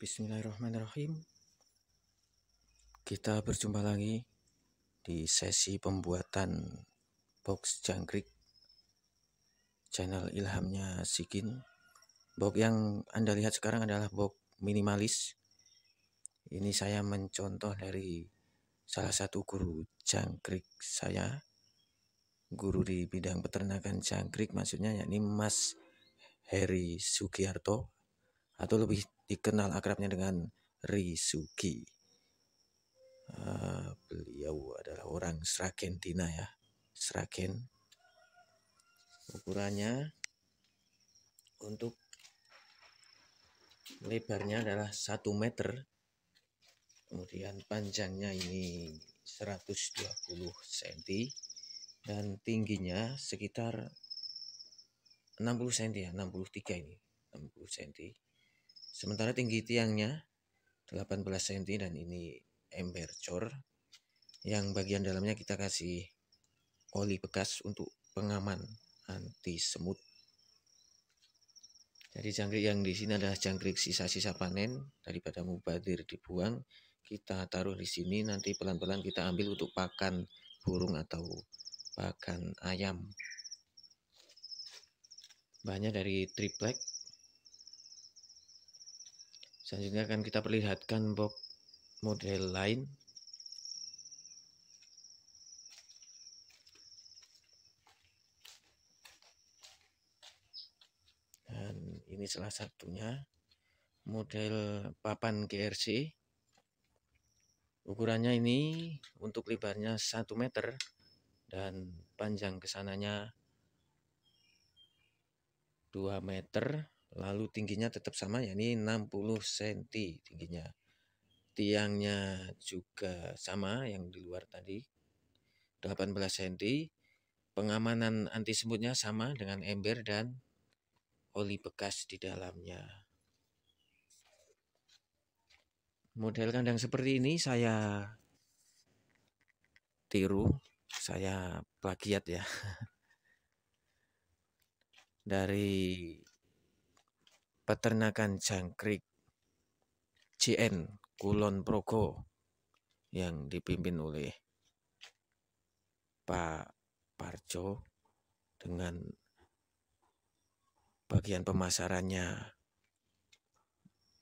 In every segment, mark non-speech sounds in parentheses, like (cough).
Bismillahirrahmanirrahim. Kita berjumpa lagi di sesi pembuatan box jangkrik channel ilhamnya Sikin. Box yang Anda lihat sekarang adalah box minimalis. Ini saya mencontoh dari salah satu guru jangkrik saya. Guru di bidang peternakan jangkrik maksudnya yakni Mas Heri Sugiarto atau lebih dikenal akrabnya dengan Risugi. Uh, beliau adalah orang Sragentina ya, Sragen. Ukurannya untuk lebarnya adalah 1 meter, kemudian panjangnya ini 120 cm dan tingginya sekitar 60 cm ya, 63 ini, 60 cm. Sementara tinggi tiangnya 18 cm dan ini ember cor. Yang bagian dalamnya kita kasih oli bekas untuk pengaman anti semut. Jadi jangkrik yang di sini adalah jangkrik sisa-sisa panen daripada mubadir dibuang. Kita taruh di sini nanti pelan-pelan kita ambil untuk pakan burung atau pakan ayam. Banyak dari triplek Selanjutnya akan kita perlihatkan box model lain. Dan ini salah satunya model papan GRC. Ukurannya ini untuk lebarnya 1 meter dan panjang ke sananya 2 meter lalu tingginya tetap sama ya ini 60 cm tingginya. Tiangnya juga sama yang di luar tadi 18 cm pengamanan anti semutnya sama dengan ember dan oli bekas di dalamnya. Model kandang seperti ini saya tiru saya plagiat ya. (laughs) Dari peternakan jangkrik CN Kulon Progo yang dipimpin oleh Pak Parjo dengan bagian pemasarannya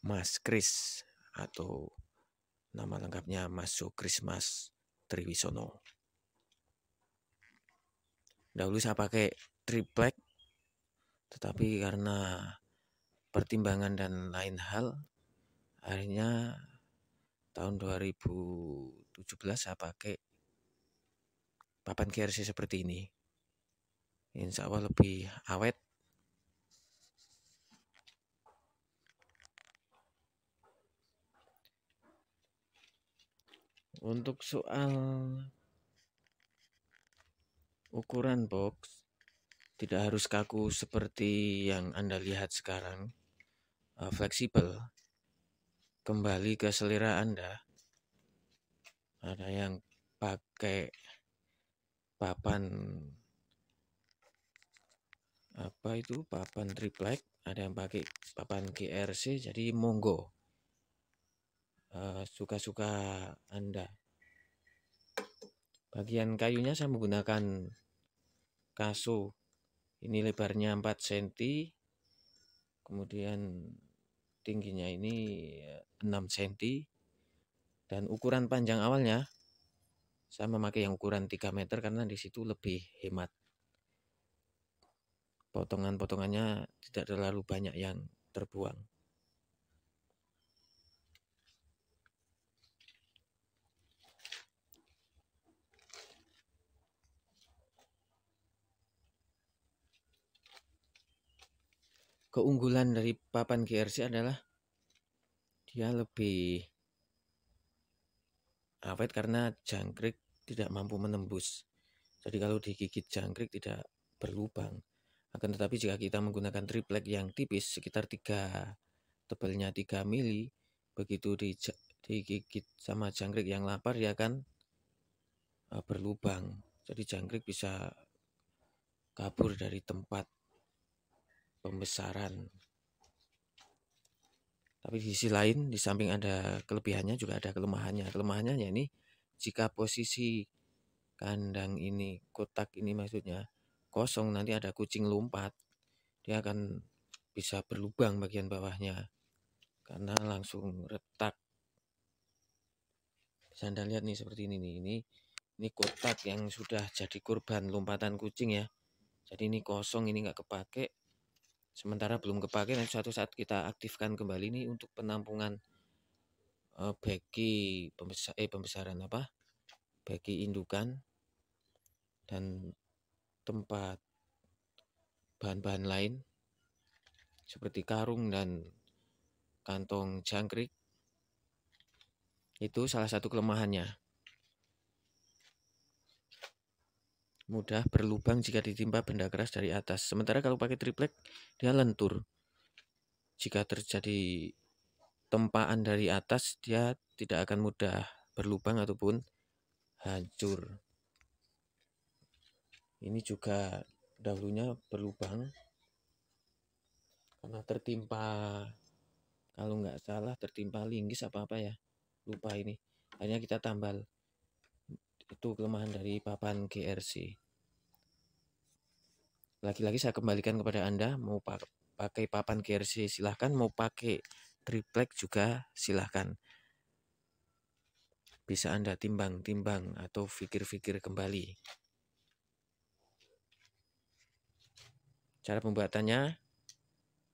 Mas Kris atau nama lengkapnya Mas Sukrismas Triwisono. Dahulu saya pakai triplek tetapi karena pertimbangan dan lain hal akhirnya tahun 2017 saya pakai papan KRC seperti ini. Insya Allah lebih awet. Untuk soal ukuran box tidak harus kaku seperti yang Anda lihat sekarang uh, fleksibel kembali ke selera Anda. Ada yang pakai papan apa itu papan triplek, ada yang pakai papan GRC, jadi monggo suka-suka uh, Anda. Bagian kayunya saya menggunakan kaso. Ini lebarnya 4 cm, kemudian tingginya ini 6 cm dan ukuran panjang awalnya saya memakai yang ukuran 3 meter karena di situ lebih hemat. Potongan-potongannya tidak terlalu banyak yang terbuang keunggulan dari papan GRC adalah dia lebih awet karena jangkrik tidak mampu menembus. Jadi kalau digigit jangkrik tidak berlubang. Akan tetapi jika kita menggunakan triplek yang tipis sekitar 3 tebalnya 3 mili, begitu digigit sama jangkrik yang lapar akan eh, berlubang. Jadi jangkrik bisa kabur dari tempat pembesaran Tapi di sisi lain, di samping ada kelebihannya juga ada kelemahannya. Kelemahannya ya ini jika posisi kandang ini, kotak ini maksudnya kosong, nanti ada kucing lompat, dia akan bisa berlubang bagian bawahnya karena langsung retak. Bisa Anda lihat nih seperti ini nih. Ini ini kotak yang sudah jadi korban lompatan kucing ya. Jadi ini kosong, ini nggak kepake sementara belum kepake nanti suatu saat kita aktifkan kembali ini untuk penampungan uh, bagi pembesar eh pembesaran apa bagi indukan dan tempat bahan-bahan lain seperti karung dan kantong jangkrik. Itu salah satu kelemahannya mudah berlubang jika ditimpa benda keras dari atas. Sementara kalau pakai triplek, dia lentur. Jika terjadi tempaan dari atas, dia tidak akan mudah berlubang ataupun hancur. Ini juga dahulunya berlubang karena tertimpa kalau nggak salah tertimpa linggis apa apa ya lupa ini hanya kita tambal itu kelemahan dari papan GRC. Lagi-lagi saya kembalikan kepada Anda, mau pakai papan GRC silahkan, mau pakai triplek juga silahkan. Bisa Anda timbang-timbang atau pikir-pikir kembali. Cara pembuatannya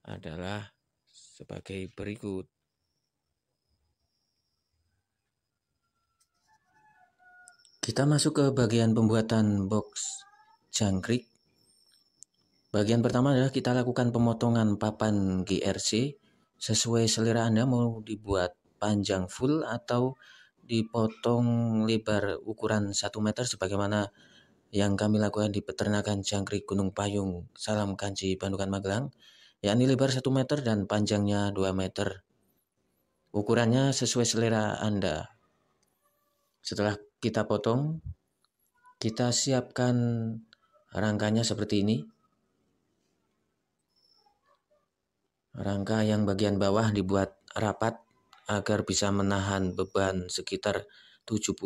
adalah sebagai berikut. Kita masuk ke bagian pembuatan box jangkrik. Bagian pertama adalah kita lakukan pemotongan papan GRC sesuai selera Anda mau dibuat panjang full atau dipotong lebar ukuran 1 meter sebagaimana yang kami lakukan di peternakan jangkrik Gunung Payung Salam Kanci Bandungan Magelang yakni lebar 1 meter dan panjangnya 2 meter. Ukurannya sesuai selera Anda. Setelah kita potong, kita siapkan rangkanya seperti ini. Rangka yang bagian bawah dibuat rapat agar bisa menahan beban sekitar 70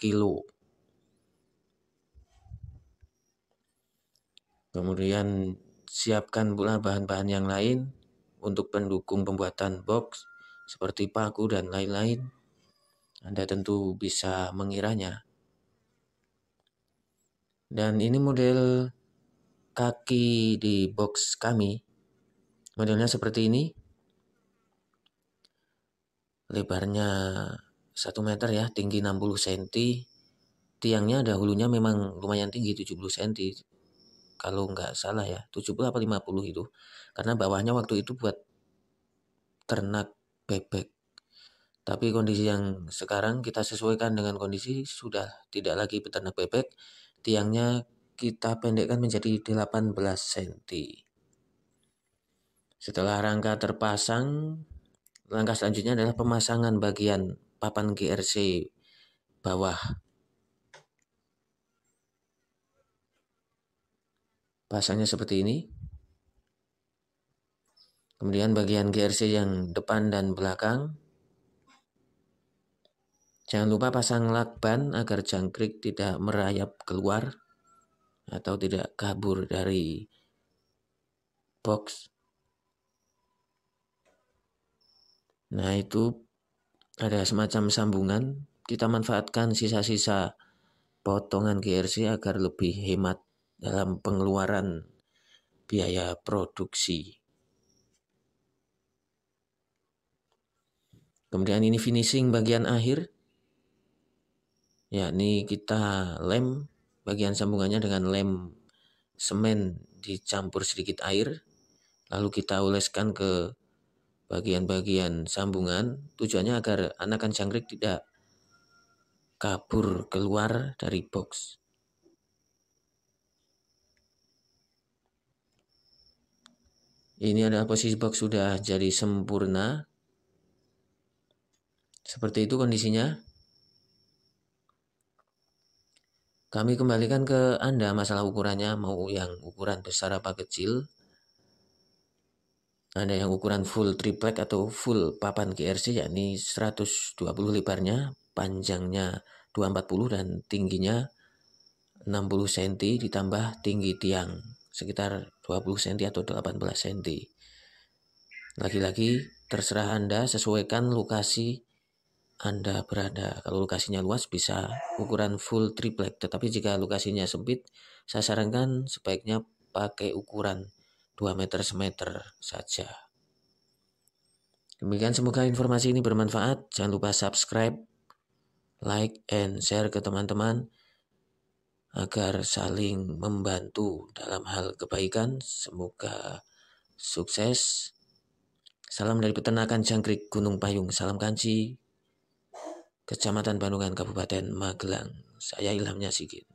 kilo. Kemudian siapkan pula bahan-bahan yang lain untuk pendukung pembuatan box seperti paku dan lain-lain. Anda tentu bisa mengiranya. Dan ini model kaki di box kami. Modelnya seperti ini. Lebarnya 1 meter ya, tinggi 60 cm. Tiangnya dahulunya memang lumayan tinggi 70 cm. Kalau nggak salah ya, 70 apa 50 itu. Karena bawahnya waktu itu buat ternak bebek. Tapi kondisi yang sekarang kita sesuaikan dengan kondisi sudah tidak lagi peternak bebek. Tiangnya kita pendekkan menjadi 18 cm. Setelah rangka terpasang, langkah selanjutnya adalah pemasangan bagian papan GRC bawah. Pasangnya seperti ini. Kemudian bagian GRC yang depan dan belakang Jangan lupa pasang lakban agar jangkrik tidak merayap keluar atau tidak kabur dari box. Nah itu ada semacam sambungan. Kita manfaatkan sisa-sisa potongan GRC agar lebih hemat dalam pengeluaran biaya produksi. Kemudian ini finishing bagian akhir yakni kita lem bagian sambungannya dengan lem semen dicampur sedikit air lalu kita oleskan ke bagian-bagian sambungan. Tujuannya agar anakan jangkrik tidak kabur keluar dari box. Ini adalah posisi box sudah jadi sempurna. Seperti itu kondisinya Kami kembalikan ke Anda masalah ukurannya mau yang ukuran besar apa kecil. ada yang ukuran full triplek atau full papan GRC yakni 120 lebarnya, panjangnya 240 dan tingginya 60 cm ditambah tinggi tiang sekitar 20 cm atau 18 cm. Lagi-lagi terserah Anda sesuaikan lokasi Anda berada. Kalau lokasinya luas bisa ukuran full triplek, tetapi jika lokasinya sempit, saya sarankan sebaiknya pakai ukuran 2 meter semeter saja. Demikian semoga informasi ini bermanfaat. Jangan lupa subscribe, like, and share ke teman-teman agar saling membantu dalam hal kebaikan. Semoga sukses. Salam dari peternakan jangkrik Gunung Payung. Salam kanci. Kecamatan Bandungan, Kabupaten Magelang. Saya Ilhamnya Sigit.